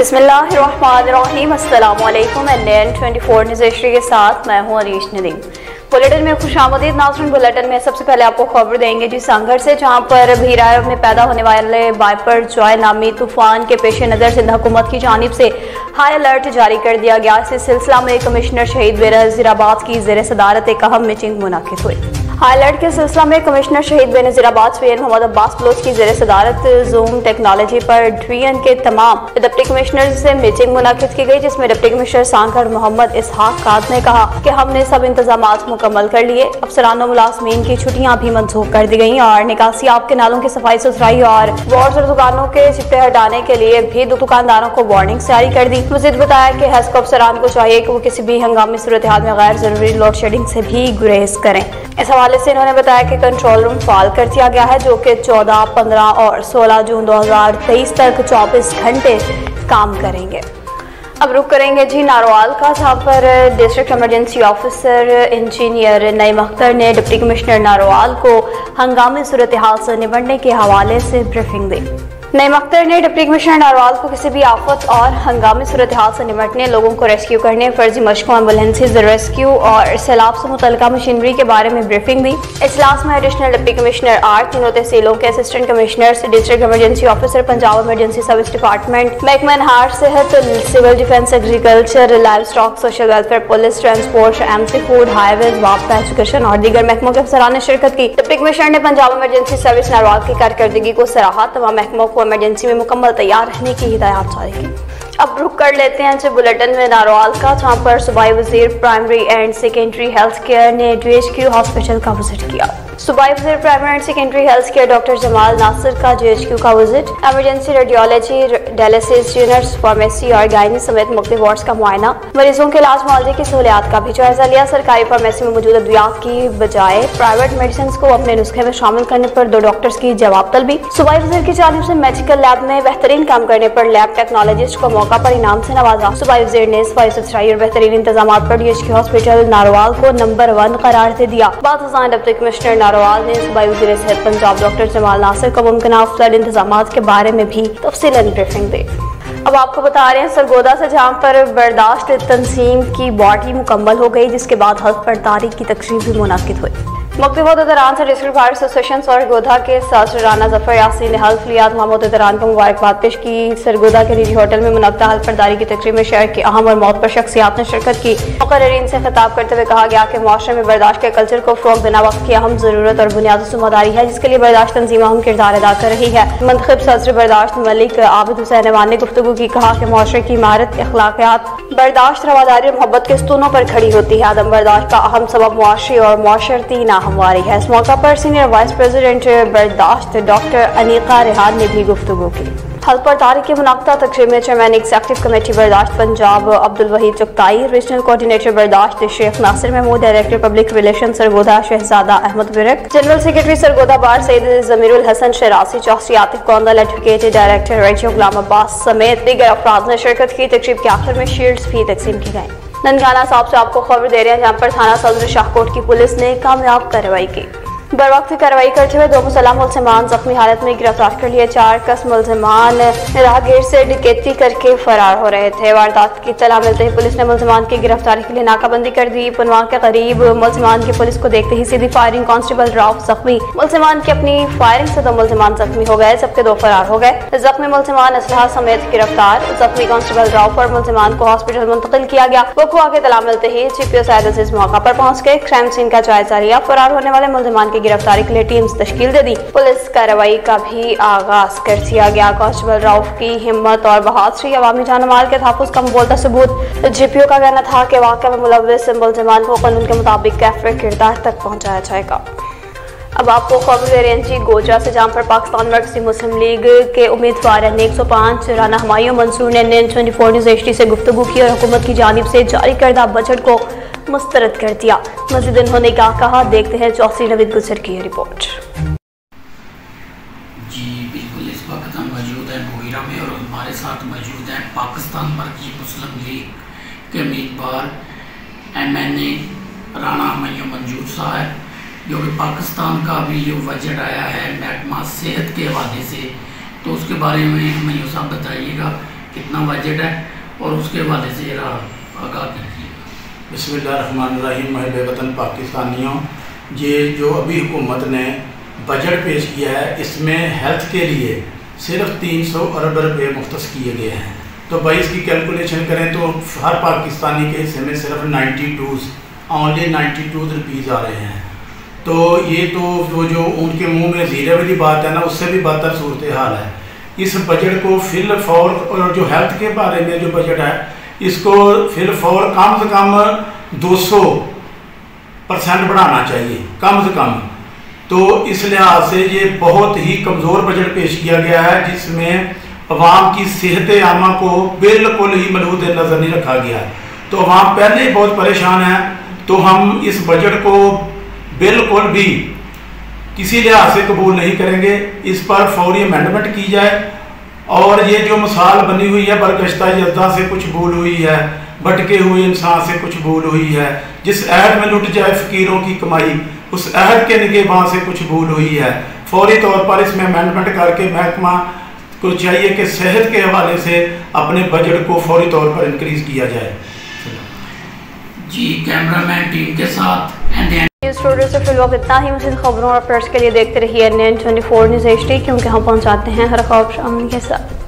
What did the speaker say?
अस्सलाम वालेकुम N twenty four के साथ मैं हूँ अरीश नदीम बुलेटिन में खुश आमदीद नाजरन, बुलेटिन में सबसे पहले आपको खबर देंगे जी संघर्ष से, जहाँ पर भीरा में पैदा होने वाले वाइपर जॉय नामी तूफ़ान के पेश नज़र सिंध हुकूमत की जानब से हाई अलर्ट जारी कर दिया गया। इस सिलसिला में कमिश्नर शहीद बेनजीराबाद की जेर सदारत एक अहम मीटिंग मुनद हुई। हाईलाइट के सिलसिला में कमिश्नर शहीद बेनजीराबाद सैद मोहम्मद अब्बास बलोच की जेर सदारत जूम टेक्नोलॉजी पर ड्रीएन के तमाम डिप्टी कमिश्नर से मीटिंग मुनद की गई, जिसमें डिप्टी कमिश्नर सांगढ़ मोहम्मद इसहाक काद ने कहा कि हमने सब इंतज़ाम मुकम्मल कर लिए। अफसरान मुलाजमीन की छुट्टियाँ भी मनसूख कर दी गई और निकासी आपके नालों की सफ़ाई सुथराई और वार्ड और दुकानों के चिट्टे हटाने के लिए भी दुकानदारों को वार्निंग जारी कर दी। मजीद बताया कि हेस्को अफसरान को चाहिए कि वो किसी भी हंगामी सूरत हाल में गैर ज़रूरी लोड शेडिंग से भी गुरेज करें। इस हवाले से इन्होंने बताया कि कंट्रोल रूम फाल कर दिया गया है जो कि 14, 15 और 16 जून 2023 तक 24 घंटे काम करेंगे। अब रुक करेंगे जी नारोवाल का जहाँ पर district emergency officer engineer Naeem Akhtar ने डिप्टी कमिश्नर नारोवाल को हंगामी सूरत हाल से निपटने के हवाले से ब्रीफिंग दी। नईम अख्तर ने डिप्टी कमिश्नर नारवाल को किसी भी आफत और हंगामी सूरत हाल से निपटने लोगों को रेस्क्यू करने, फर्जी मशकों एम्बुलेंसेज रेस्क्यू और सैलाब से मुतल मशीनरी के बारे में ब्रीफिंग दी। इजलास में एडिशनल डिप्टी कमिश्नर आठ तीनों तहसीलों के assistant commissioner district emergency officer, Punjab emergency service department, महकमा हार्ट सेहत, civil defence, agriculture live stock social welfare, police, transport M C food, highways वापता education और दीगर महकमों के अफसरान ने शिरकत की। डिप्टी कमिश्नर ने पंजाब इमरजेंसी सर्विस नारवाल की कारकर्दगी को सराहा। तमाम महकमों को इमरजेंसी में मुकम्मल तैयार रहने की हिदायत जारी की अब रुक कर लेते हैं जो बुलेटिन में नारोवाल का, जहाँ पर सूबाई वज़ीर primary and secondary health care ने डी एच क्यू हॉस्पिटल का विज़िट किया। वजी primary and secondary health care doctor Jamal Nasir का जीएचक्यू का visit. Emergency radiology dialysis units pharmacy और गायनी समेत मुख्त वार्ड का मुआयना। मरीजों के इलाज मुआवजे की सहूलियात का भी जायजा लिया। सरकारी फार्मेसी में मौजूद अद्वियात की बजाय प्राइवेट मेडिसिन को अपने नुस्खे में शामिल करने पर दो डॉक्टर्स की जवाब तलबी। सूबाई वज़ीर की जानब से मेडिकल लैब में बेहतरीन काम करने पर लैब टेक्नोलॉजिस्ट को मौका पर इनाम से नवाजा। सूबाई वज़ीर ने सफ़ाई सुथराई और बेहतरीन इंतज़ाम पर डी हॉस्पिटल नारोवाल को नंबर वन करार दे दिया। बाद कमिश्नर नारोवाल ने सूबाई वजी सेहत पंजाब डॉक्टर जमाल नासिर को मुमकिन फ्लड इंतज़ाम के बारे में भी तफसी ब्रीफिंग दी। अब आपको बता रहे हैं, सरगोदा से जहाँ पर बर्दाश्त तनसीम की बॉडी मुकम्मल हो गई, जिसके बाद हल्फ पड़तारी की तकरीब भी मुनद हुई। मकतबा दौरान से डिस्ट्रिक्ट फायर एसोसिएशन सरगोधा के सरराना ज़फ़र यासी ने हल्फ लिया। महमूद दौरान को मुबारकबाद पेश की। सरगोधा के निजी होटल में मुनदा हल्फ बरदारी की तकरीब में शहर की अहम और मौत पर शख्सियात ने शिरकत की। मुकर्रीन से खिताब करते हुए कहा गया कि माशरे में बर्दाश्त के कल्चर को फ़रोग देना वक्त की अहम ज़रूरत और बुनियादी ज़िम्मेदारी है, जिसके लिए बर्दाश्त तंजीम अहम किरदार अदा कर रही है। मंतखब सदर बर्दाश्त मलिक आबिद हुसैन ने गुफ्तु की, कहा कि माशरे की इमारत अखलाकियात बर्दाश्त रवादारी और मोहब्बत के स्तूनों पर खड़ी होती है। आदम बर्दाश्त का अहम सबब मुआशी और माशरती नाहमवारी है। इस मौका पर सीनियर वाइस प्रेसिडेंट बर्दाश्त डॉक्टर अनिका रिहान ने भी गुफ्तु की। हल्फ पर तारीख के मुनदा तकरीब में चेयरमैन एग्जेक्टिव कमेटी बर्दाश्त पंजाब अब्दुल वहीद चुगताई रीजनल कोऑर्डिनेटर बर्दाश्त Sheikh Nasir Mehmood director public relation Sargodha Shahzada Ahmed Virk general secretary Sargodha bar Syed Zamirul Hassan शरासी चौसी आतिफ कौंदल एडवोकेट डायरेक्टर रेजियो गुलाम अब्बास समेत दीगर अफराज ने शिरकत की। तकरीब के आखिर में शील्ड भी तकसीम की गई। ननकाना साहब से आपको खबर दे रहे हैं जहाँ पर थाना सदर शाहकोट की पुलिस ने कामयाब कार्रवाई की। बर वक्त कार्रवाई करते हुए दो मुसलमान मुलजमान जख्मी हालत में गिरफ़्तार कर लिए चार कस मुलजमान राहगीर से डिकेती करके फरार हो रहे थे। वारदात की तला मिलते ही पुलिस ने मुलजमान की गिरफ्तारी के लिए नाकाबंदी कर दी। पुनवा के करीब मुलजमान की पुलिस को देखते ही सीधी फायरिंग कांस्टेबल राव जख्मी। मुलजमान की अपनी फायरिंग से दो मुलजमान जख्मी हो गए, जबकि दो फरार हो गए। जख्मी मुलजमान असलाह समेत गिरफ़्तार। जख्मी कांस्टेबल राव और मुलजमान को हॉस्पिटल मुंतकिल किया गया। वकुआ के तला मिलते ही सैद अज़ीज़ मौका पर पहुँच गए। क्राइम सीन का जायजा लिया। फरार होने वाले मुलजमान की की गिरफ्तारी के लिए टीम्स तश्कील दे दी। पुलिस कार्रवाई का भी आगाज़ कर दिया गया। कांस्टेबल राउफ की हिम्मत और बहादुरी अवामी जानमाल के तहफ़ का बोलता सबूत। जीपीओ का कहना था कि वाक़ में मुलविस मुलजमान को कानून के मुताबिक कैफ़े किरदार तक पहुँचाया जाएगा। अब आपको खबर दे रहे हैं जी, गोजा से जहाँ पर पाकिस्तान मर्कजी मुस्लिम लीग के उम्मीदवार एक सौ पाँच, राना हमायूं मंसूर ने N twenty four news H से गुफ्तु की और हुकूमत की जानब से जारी करदा बजट को मुस्तरद कर दिया। मजीद उन्होंने क्या कहा, देखते हैं चौसी नवीद गुजर की रिपोर्ट। जी, बिल्कुल, इस वक्त हम मौजूद हैं में और हमारे साथ मौजूद हैं पाकिस्तान मरकजी मुस्लिम लीग के उम्मीदवार एम एन ए राना मैम मंजूर साहब, जो कि पाकिस्तान का भी जो बजट आया है महकमा सेहत के हवाले से तो उसके बारे में मैयू साहब बताइएगा कितना बजट है और उसके हवाले से जरा आगाह कीजिए बसमीम वतन पाकिस्तानियों, ये जो अभी हुकूमत ने बजट पेश किया है, इसमें हेल्थ के लिए सिर्फ़ 300 अरब रुपये मुख्त किए गए हैं। तो भाई इसकी कैलकुलेशन करें तो हर पाकिस्तानी के हिस्से में सिर्फ़ 92 ऑनली 92 टू रुपीज़ आ रहे हैं। तो ये तो वो जो उनके मुँह में जीरे वाली बात है ना, उससे भी बदतर सूरत हाल है। इस बजट को फिल फॉर और जो हेल्थ के बारे में जो बजट है इसको फिर फॉर कम से कम 200 परसेंट बढ़ाना चाहिए, कम से कम। तो इस लिहाज से ये बहुत ही कमज़ोर बजट पेश किया गया है, जिसमें अवाम की सेहत आमा को बिल्कुल ही मलूद नज़र नहीं रखा गया तो अवाम पहले ही बहुत परेशान है तो हम इस बजट को बिल्कुल भी किसी लिहाज से कबूल नहीं करेंगे। इस पर फौरी अमेंडमेंट की जाए और ये जो मिसाल बनी हुई है, बरगश्ता यदा से कुछ भूल हुई है, भटके हुए इंसान से कुछ भूल हुई है, जिस अहद में लुट जाए फ़कीरों की कमाई, उस अहद के निगेबान से कुछ भूल हुई है। फौरी तौर पर इसमें अमेंडमेंट करके महकमा को चाहिए कि सेहत के हवाले से अपने बजट को फौरी तौर पर इंक्रीज़ किया जाए। जी कैमरामैन टीम के साथ न्यूज़ स्टूडियो से फिल वक्त इतना ही। मुझे खबरों और अपडेट्स के लिए देखते रहिए N N twenty four news H क्योंकि हम पहुँचाते हैं हर खबर शाम के साथ।